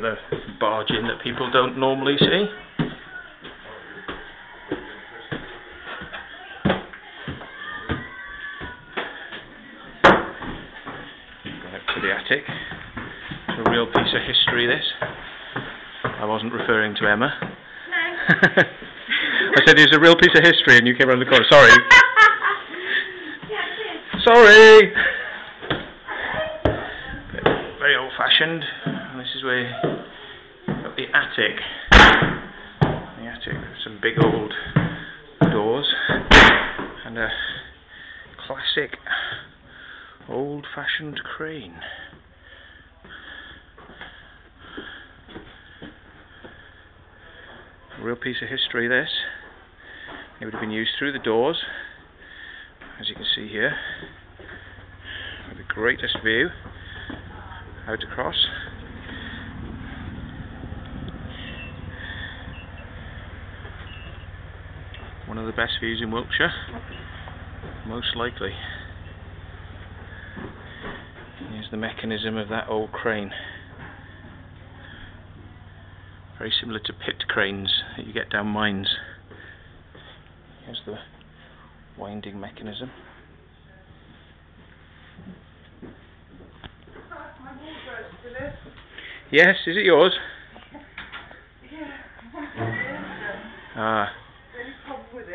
the Barge Inn that people don't normally see. Go out to the attic. It's a real piece of history, this. I wasn't referring to Emma. No. I said it was a real piece of history and you came around the corner. Sorry. yeah. Sorry! Very old fashioned. And this is where got the attic. The attic some big old doors and a classic old fashioned crane. A real piece of history this. It would have been used through the doors, as you can see here with the greatest view out across. One of the best views in Wiltshire, most likely. Here's the mechanism of that old crane. Very similar to pit cranes that you get down mines. Here's the winding mechanism. My wardrobe still is. Yes, is it yours? Yeah, I wanted to get it out. Ah. The only problem with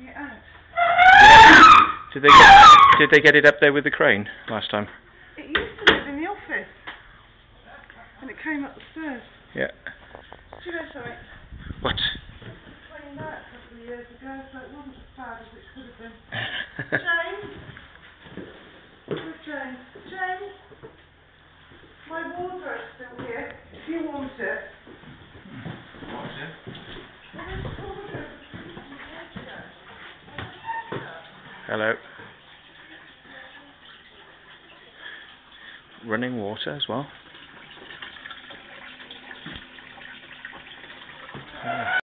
it was getting it out. Did they get, did they get it up there with the crane last time? It used to live in the office. And it came up the stairs. Yeah. Do you know something? What? Playing that a couple of years ago, so it wasn't as bad as it could have been. James? Where's James? James? My wardrobe's still here. If you want it. Hello. Running water as well.